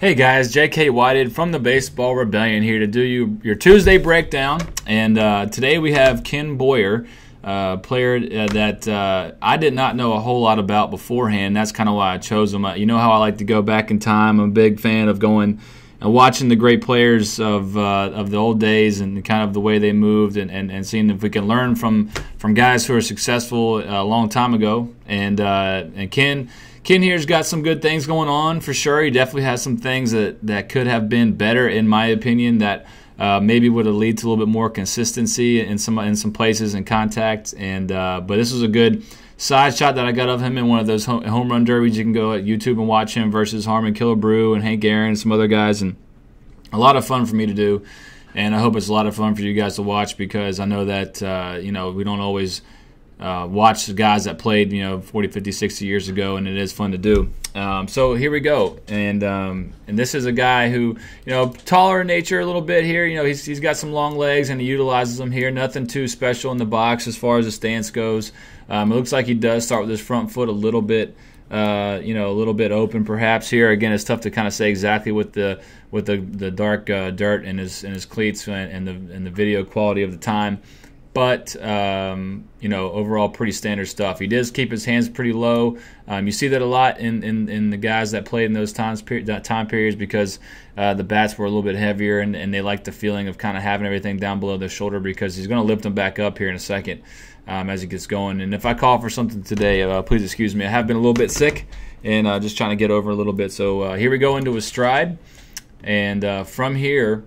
Hey guys, J.K. Whited from the Baseball Rebellion here to do you your Tuesday breakdown. And uh, today we have Ken Boyer, uh, player uh, that uh, I did not know a whole lot about beforehand. That's kind of why I chose him. Uh, you know how I like to go back in time. I'm a big fan of going and watching the great players of uh, of the old days and kind of the way they moved and, and, and seeing if we can learn from from guys who are successful a long time ago. And and Ken Ken here's got some good things going on for sure. He definitely has some things that, that could have been better, in my opinion, that uh, maybe would have led to a little bit more consistency in some in some places and contact. And uh, but this was a good side shot that I got of him in one of those home run derbies. You can go at YouTube and watch him versus Harmon Killebrew and Hank Aaron and some other guys, and a lot of fun for me to do. And I hope it's a lot of fun for you guys to watch because I know that uh, you know we don't always uh, watch the guys that played, you know, 40, 50, 60 years ago, and it is fun to do. Um, so here we go, and um, and this is a guy who, you know, taller in nature a little bit here. You know, he's he's got some long legs and he utilizes them here. Nothing too special in the box as far as the stance goes. Um, it looks like he does start with his front foot a little bit. Uh, you know, a little bit open perhaps here. Again, it's tough to kind of say exactly with the with the the dark uh, dirt in his in his cleats and, and the and the video quality of the time but um, you know overall pretty standard stuff. He does keep his hands pretty low. Um, you see that a lot in, in, in, the guys that played in those times time periods because uh, the bats were a little bit heavier and, and they like the feeling of kind of having everything down below their shoulder because he's going to lift them back up here in a second um, as he gets going. And if I call for something today, uh, please excuse me. I have been a little bit sick and uh, just trying to get over a little bit. So uh, here we go into his stride, and uh, from here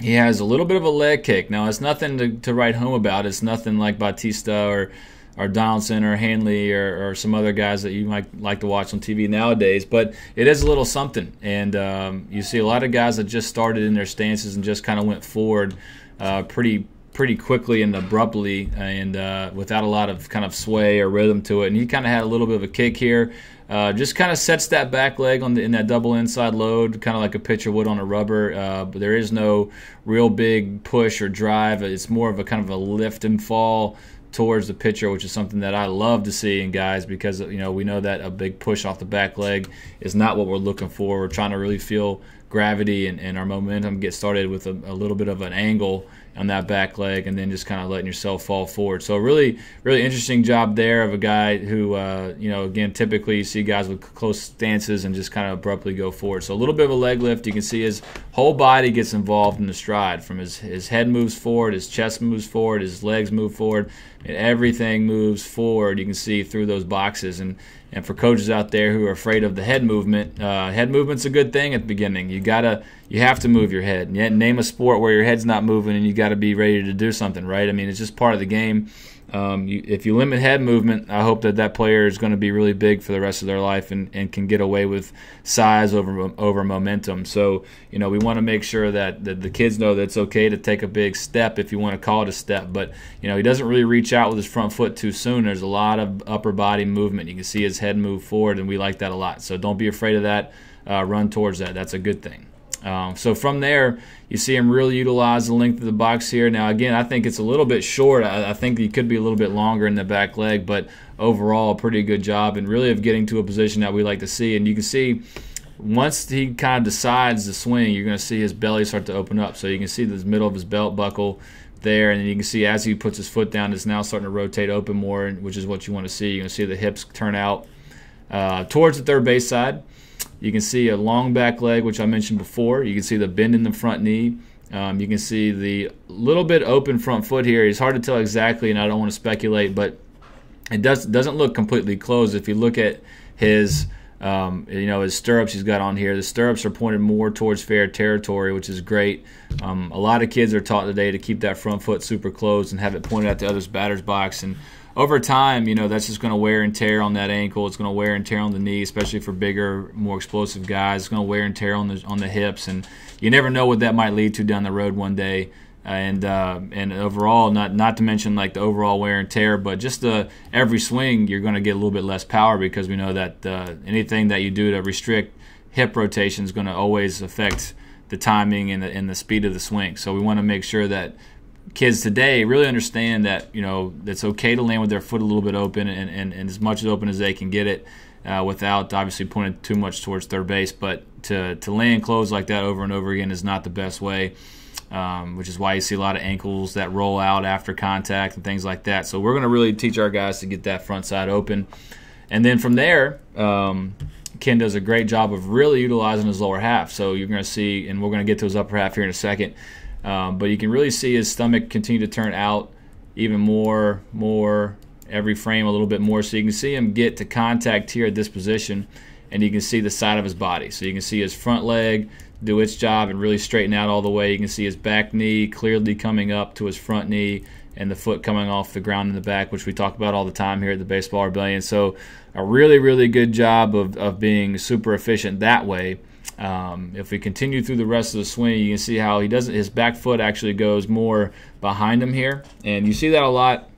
he has a little bit of a leg kick. Now, it's nothing to, to write home about. It's nothing like Bautista or or Donaldson or Hanley or, or, some other guys that you might like to watch on TV nowadays. But it is a little something, and um, you see a lot of guys that just started in their stances and just kind of went forward uh, pretty pretty quickly and abruptly, and uh, without a lot of kind of sway or rhythm to it. And he kind of had a little bit of a kick here. Uh, just kind of sets that back leg on the, in that double inside load, kind of like a pitcher would on a rubber. Uh, but there is no real big push or drive. It's more of a kind of a lift and fall towards the pitcher, which is something that I love to see in guys because you know we know that a big push off the back leg is not what we're looking for. We're trying to really feel gravity and, and our momentum get started with a, a little bit of an angle on that back leg and then just kind of letting yourself fall forward. So really, really interesting job there of a guy who, uh, you know, again, typically you see guys with close stances and just kind of abruptly go forward. So a little bit of a leg lift. You can see his whole body gets involved in the stride. From his his head moves forward, his chest moves forward, his legs move forward, and everything moves forward. You can see through those boxes and. And for coaches out there who are afraid of the head movement, uh, head movement's a good thing at the beginning. You gotta, you have to move your head. name a sport where your head's not moving and you got to be ready to do something, right? I mean, it's just part of the game. Um, you, if you limit head movement, I hope that that player is going to be really big for the rest of their life and, and can get away with size over over momentum. So you know we want to make sure that, that the kids know that it's okay to take a big step if you want to call it a step. But you know he doesn't really reach out with his front foot too soon. There's a lot of upper body movement. You can see his head move forward, and we like that a lot. So don't be afraid of that. Uh, run towards that. That's a good thing. Um, so from there, you see him really utilize the length of the box here. Now, again, I think it's a little bit short. I, I, think he could be a little bit longer in the back leg, but overall, a pretty good job and really of getting to a position that we like to see. And you can see once he kind of decides to swing, you're going to see his belly start to open up. So you can see the middle of his belt buckle there, and you can see as he puts his foot down, it's now starting to rotate open more, which is what you want to see. You're going to see the hips turn out uh, towards the third base side. You can see a long back leg, which I mentioned before. You can see the bend in the front knee. Um, you can see the little bit open front foot here. It's hard to tell exactly, and I don't want to speculate, but it does doesn't look completely closed. If you look at his um, you know his stirrups he's got on here, the stirrups are pointed more towards fair territory, which is great. Um, a lot of kids are taught today to keep that front foot super closed and have it pointed at the other's batter's box and over time, you know, that's just going to wear and tear on that ankle. It's going to wear and tear on the knee, especially for bigger, more explosive guys. It's going to wear and tear on the on the hips, and you never know what that might lead to down the road one day. And uh, and overall, not not to mention like the overall wear and tear, but just the every swing, you're going to get a little bit less power because we know that uh, anything that you do to restrict hip rotation is going to always affect the timing and the, and the speed of the swing. So we want to make sure that kids today really understand that you know it's okay to land with their foot a little bit open and, and, and as much as open as they can get it uh, without obviously pointing too much towards third base. But to, to land close like that over and over again is not the best way. Um, which is why you see a lot of ankles that roll out after contact and things like that. So we're going to really teach our guys to get that front side open. And then from there, um, Ken does a great job of really utilizing his lower half. So you're going to see, and we're going to get to his upper half here in a second. Um, but you can really see his stomach continue to turn out even more, more every frame a little bit more. So you can see him get to contact here at this position, and you can see the side of his body. So you can see his front leg do its job and really straighten out all the way. You can see his back knee clearly coming up to his front knee and the foot coming off the ground in the back, which we talk about all the time here at the Baseball Rebellion. So a really, really good job of, of being super efficient that way. Um, if we continue through the rest of the swing, you can see how he doesn't. His back foot actually goes more behind him here, and you see that a lot.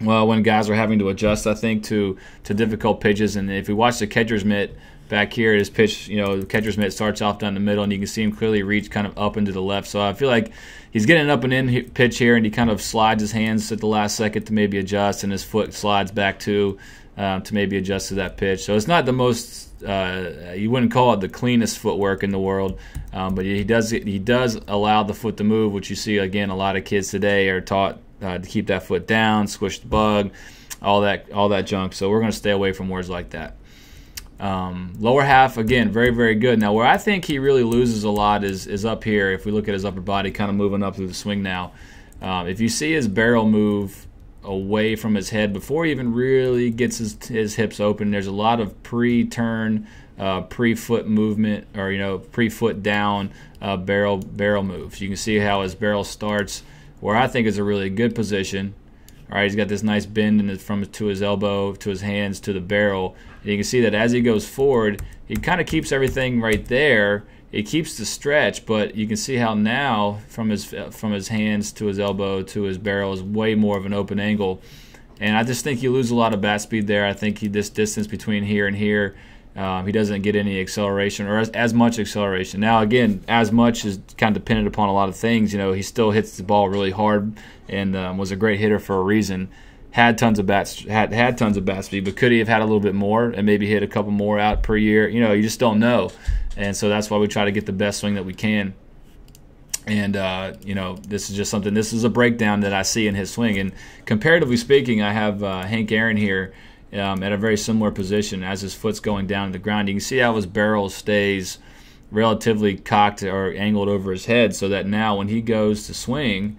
Well, when guys are having to adjust, I think to to difficult pitches, and if we watch the catcher's mitt back here, his pitch, you know, the catcher's mitt starts off down the middle, and you can see him clearly reach kind of up into the left. So I feel like he's getting an up and in pitch here, and he kind of slides his hands at the last second to maybe adjust, and his foot slides back to um, to maybe adjust to that pitch. So it's not the most uh, you wouldn't call it the cleanest footwork in the world, um, but he does he does allow the foot to move, which you see again a lot of kids today are taught uh, to keep that foot down, squish the bug, all that all that junk. So we're going to stay away from words like that. Um, lower half again, very very good. Now where I think he really loses a lot is is up here. If we look at his upper body, kind of moving up through the swing now. Um, if you see his barrel move away from his head before he even really gets his, his hips open. There's a lot of pre-turn, uh, pre-foot movement, or you know, pre-foot down uh, barrel barrel moves. You can see how his barrel starts, where I think is a really good position. All right, he's got this nice bend in his, from to his elbow to his hands to the barrel. And you can see that as he goes forward, he kind of keeps everything right there it keeps the stretch, but you can see how now from his from his hands to his elbow to his barrel is way more of an open angle, and I just think you lose a lot of bat speed there. I think he, this distance between here and here, um, he doesn't get any acceleration or as, as much acceleration. Now again, as much is kind of dependent upon a lot of things. You know, he still hits the ball really hard and um, was a great hitter for a reason. Had tons of bats, had had tons of bat speed, but could he have had a little bit more and maybe hit a couple more out per year? You know, you just don't know and so that's why we try to get the best swing that we can. And uh, you know, this is just something. This is a breakdown that I see in his swing. And comparatively speaking, I have uh, Hank Aaron here um, at a very similar position as his foot's going down to the ground. You can see how his barrel stays relatively cocked or angled over his head, so that now when he goes to swing,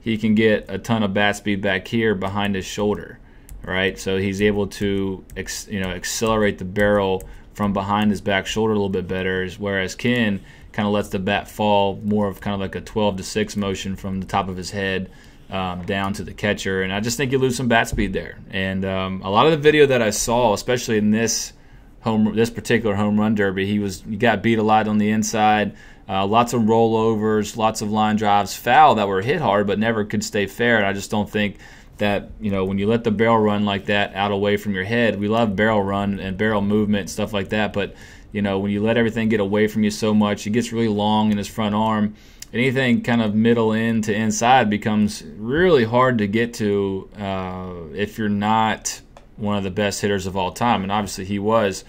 he can get a ton of bat speed back here behind his shoulder. Right, so he's able to, you know, accelerate the barrel from behind his back shoulder a little bit better, whereas Ken kind of lets the bat fall more of kind of like a 12 to 6 motion from the top of his head um, down to the catcher. And I just think you lose some bat speed there. And um, a lot of the video that I saw, especially in this home this particular home run derby, he was he got beat a lot on the inside. Uh, lots of rollovers, lots of line drives, foul that were hit hard but never could stay fair. And I just don't think that you know when you let the barrel run like that out away from your head we love barrel run and barrel movement and stuff like that but you know when you let everything get away from you so much it gets really long in his front arm anything kind of middle in to inside becomes really hard to get to uh, if you're not one of the best hitters of all time and obviously he was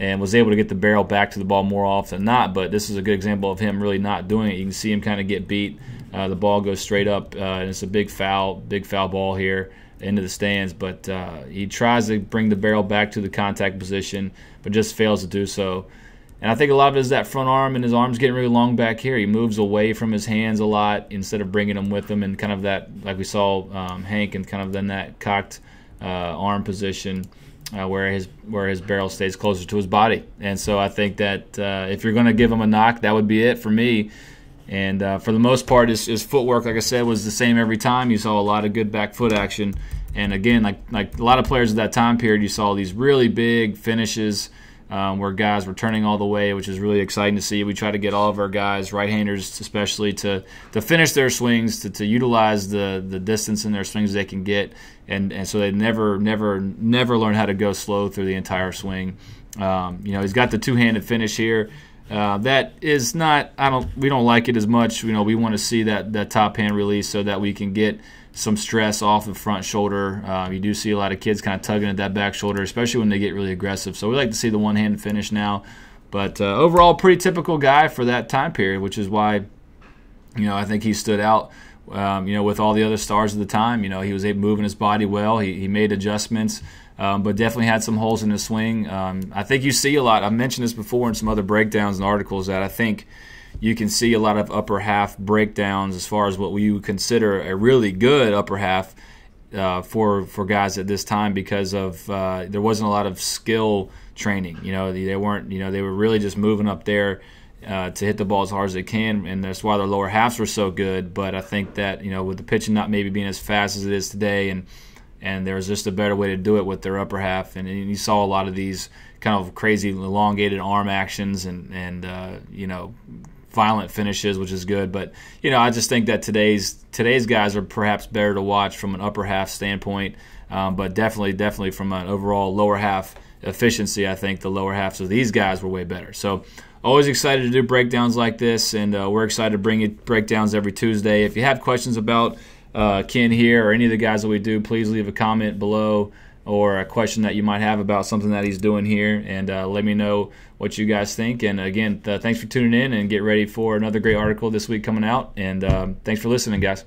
and was able to get the barrel back to the ball more often than not but this is a good example of him really not doing it you can see him kind of get beat uh, the ball goes straight up, uh, and it's a big foul, big foul ball here into the stands. But uh, he tries to bring the barrel back to the contact position, but just fails to do so. And I think a lot of it is that front arm, and his arm's getting really long back here. He moves away from his hands a lot instead of bringing them with him, and kind of that, like we saw um, Hank, and kind of then that cocked uh, arm position. Uh, where his where his barrel stays closer to his body, and so I think that uh, if you're going to give him a knock, that would be it for me. And uh, for the most part, his, his, footwork, like I said, was the same every time. You saw a lot of good back foot action. And again, like like a lot of players at that time period, you saw these really big finishes um, where guys were turning all the way, which is really exciting to see. We try to get all of our guys, right-handers especially, to to finish their swings, to, to utilize the the distance in their swings they can get, and and so they never never never learn how to go slow through the entire swing. Um, you know, he's got the two-handed finish here. Uh, that is not. I don't. We don't like it as much. You know, we want to see that that top hand release so that we can get some stress off the front shoulder. Uh, you do see a lot of kids kind of tugging at that back shoulder, especially when they get really aggressive. So we like to see the one hand finish now. But uh, overall, pretty typical guy for that time period, which is why, you know, I think he stood out. Um, you know, with all the other stars of the time, you know, he was able moving his body well. He, he made adjustments, um, but definitely had some holes in his swing. Um, I think you see a lot. I mentioned this before in some other breakdowns and articles that I think you can see a lot of upper half breakdowns as far as what we would consider a really good upper half uh, for for guys at this time because of uh, there wasn't a lot of skill training. You know, they weren't. You know, they were really just moving up there. Uh, to hit the ball as hard as they can, and that's why their lower halves were so good. But I think that you know, with the pitching not maybe being as fast as it is today, and and there was just a better way to do it with their upper half, and, and you saw a lot of these kind of crazy elongated arm actions, and and uh, you know, violent finishes, which is good. But you know, I just think that today's today's guys are perhaps better to watch from an upper half standpoint, um, but definitely, definitely from an overall lower half efficiency, I think the lower halves of these guys were way better. So. Always excited to do breakdowns like this, and uh, we're excited to bring you breakdowns every Tuesday. If you have questions about uh, Ken here or any of the guys that we do, please leave a comment below or a question that you might have about something that he's doing here, and uh, let me know what you guys think. And again, th- thanks for tuning in, and get ready for another great article this week coming out. And um, thanks for listening, guys.